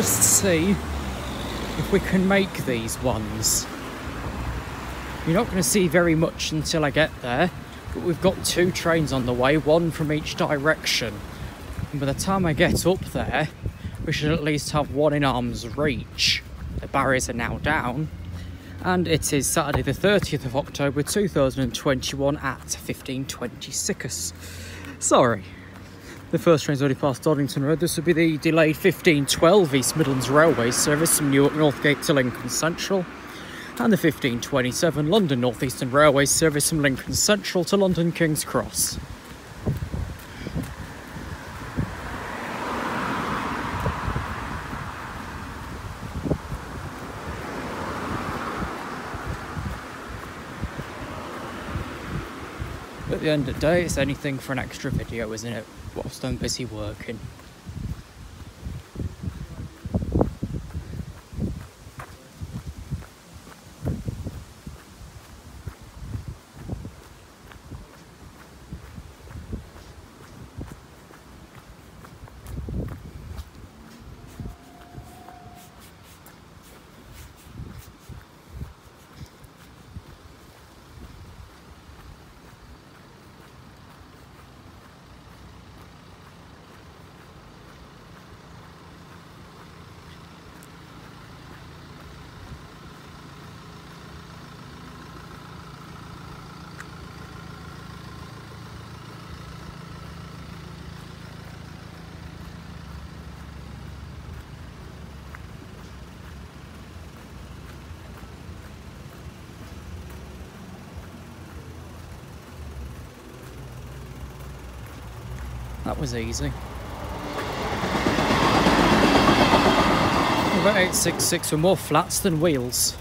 Just see if we can make these ones. You're not going to see very much until I get there, but we've got two trains on the way, one from each direction. And by the time I get up there, we should at least have one in arm's reach. The barriers are now down, and it is Saturday the 30th of October 2021 at 1526. Sorry. The first train's already passed Doddington Road. This would be the delayed 1512 East Midlands Railway service from Newark Northgate to Lincoln Central. And the 1527 London North Eastern Railway service from Lincoln Central to London King's Cross. At the end of the day, it's anything for an extra video, isn't it? Whilst I'm busy working. That was easy. About 866 with more flats than wheels.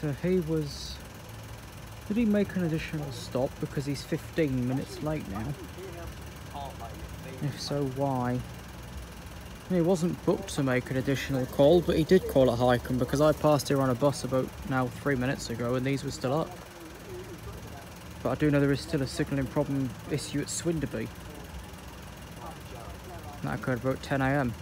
So he was. Did he make an additional stop because he's 15 minutes late now? If so, why? He wasn't booked to make an additional call, but he did call at Hykeham because I passed here on a bus about now three minutes ago and these were still up. But I do know there is still a signalling problem issue at Swinderby. That occurred about 10am.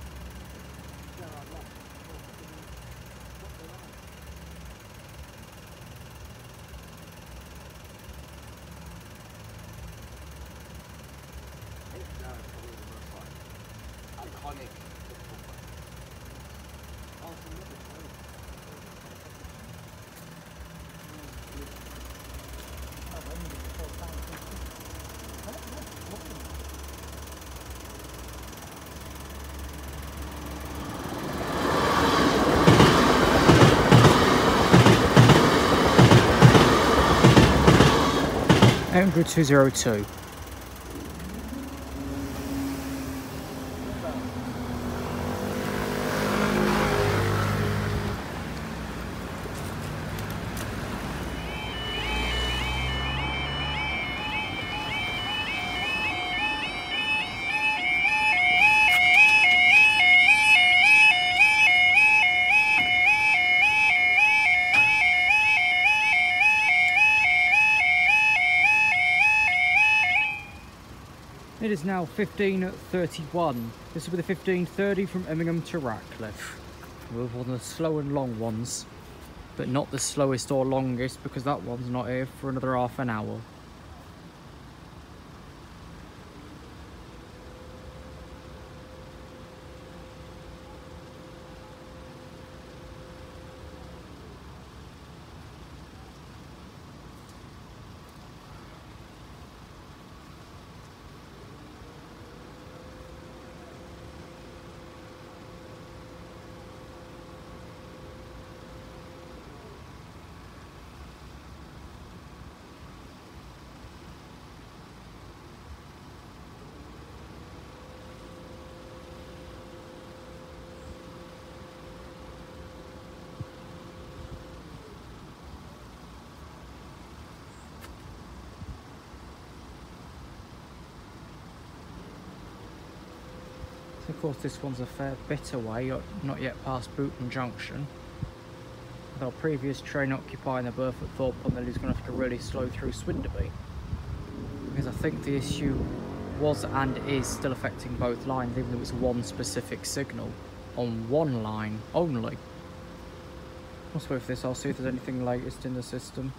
Andrew 202. Is now 15.31. This will be the 15.30 from Immingham to Ratcliffe. We're one of the slow and long ones, but not the slowest or longest because that one's not here for another half an hour. Of course this one's a fair bit away, not yet past Boultham Junction. With our previous train occupying the berth at Thorpe on Mill is going to have to really slow through Swinderby. Because I think the issue was and is still affecting both lines, even though it's one specific signal on one line only. Wait for this, I'll see if there's anything latest in the system.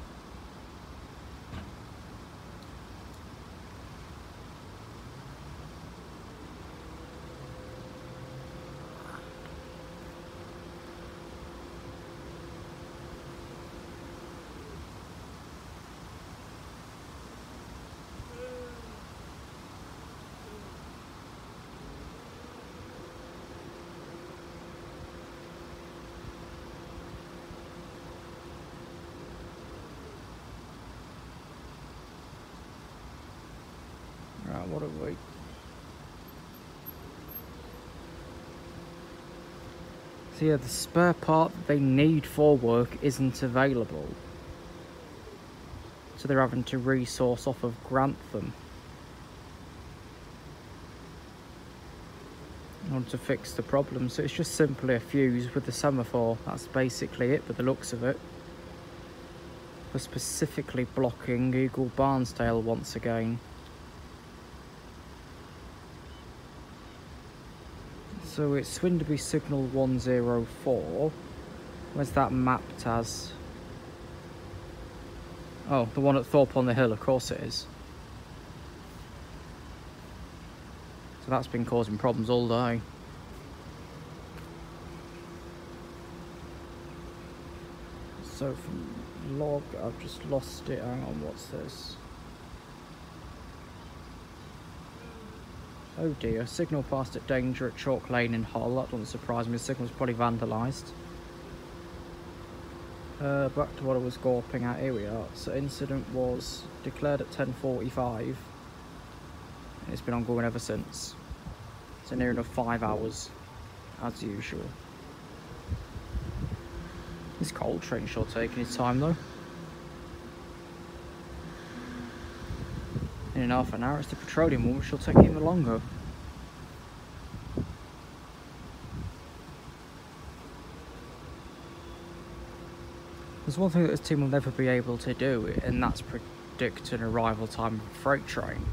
Right, what have we? So yeah, the spare part they need for work isn't available. So they're having to resource off of Grantham. In order to fix the problem. So it's just simply a fuse with the semaphore. That's basically it, but the looks of it. For specifically blocking Eagle Barnsdale once again. So it's Swinderby Signal 104. Where's that mapped as? Oh, the one at Thorpe on the Hill, of course it is. So that's been causing problems all day. So from log, I've just lost it. Hang on, what's this? Oh dear, signal passed at danger at Chalk Lane in Hull. That doesn't surprise me, the signal's probably vandalised. Uh, back to what I was gawping at, here we are. So incident was declared at 10.45. And it's been ongoing ever since. So near enough five hours, as usual. This cold train sure taking its time though. In half an hour, it's the petroleum one, which will take even longer. There's one thing that this team will never be able to do, and that's predict an arrival time of a freight train.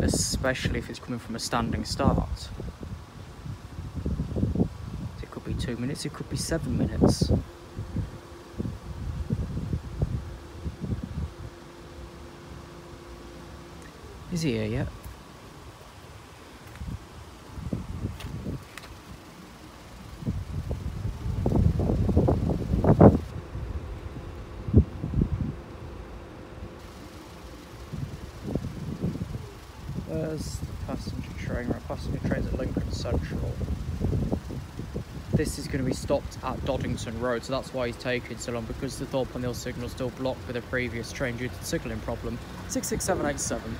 Especially if it's coming from a standing start. It could be two minutes, it could be seven minutes. Is he here yet? There's the passenger train, right? Passenger train's at Lincoln Central. This is going to be stopped at Doddington Road, so that's why he's taking so long, because the Thorpe the Hill signal still blocked with a previous train due to the signalling problem. 66787.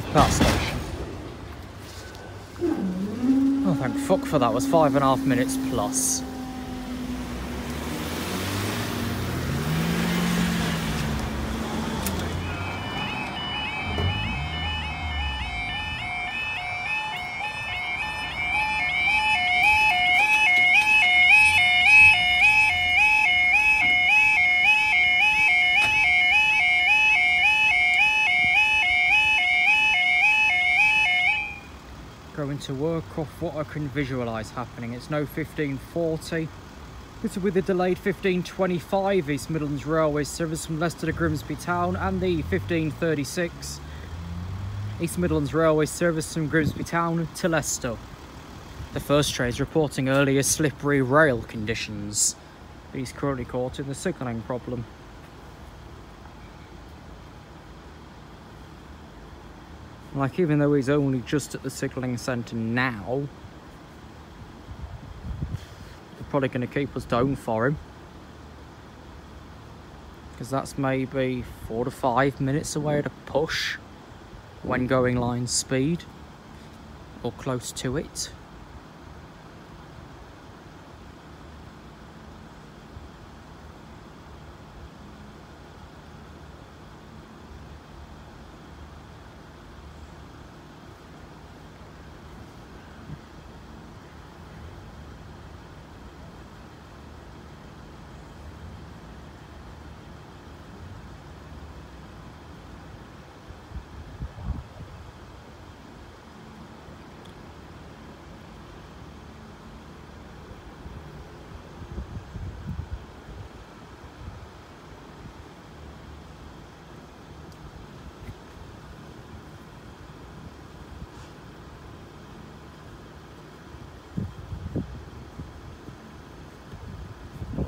Station. Oh, thank fuck for that. It was five and a half minutes plus. To work off what I can visualise happening. It's no 1540. This will be the delayed 1525 East Midlands Railway service from Leicester to Grimsby Town and the 1536 East Midlands Railway service from Grimsby Town to Leicester. The first train is reporting earlier slippery rail conditions. He's currently caught in the signalling problem. Like, even though he's only just at the signalling centre now, they're probably going to keep us down for him. Because that's maybe four to five minutes away at a push when going line speed or close to it.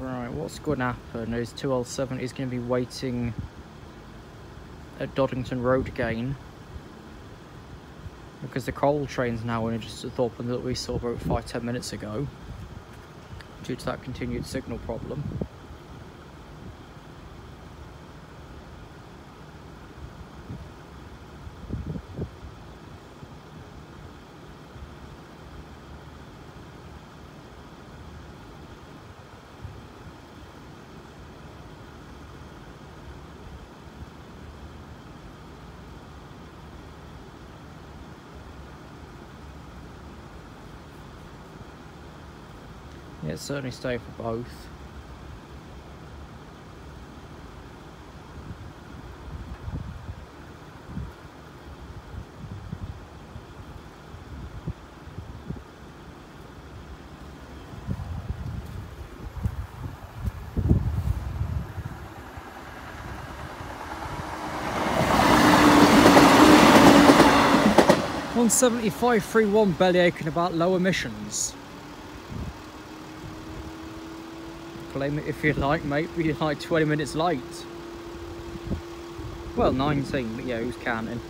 Right, what's going to happen is 2L7 is going to be waiting at Doddington Road again because the coal train's now only just at Thorpen that we saw about five ten minutes ago due to that continued signal problem. Yeah, certainly stay for both. One seventy five three one belly aching about low emissions. Claim it if you like, mate, you're like 20 minutes late. Well, 19, but yeah, who's counting?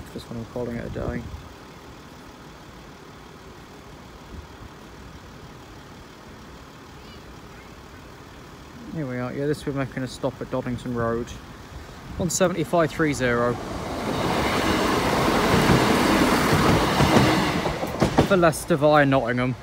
after this one I'm calling it a day. Here we are, yeah this we're making a stop at Doddington Road. 17530. For Leicester via Nottingham.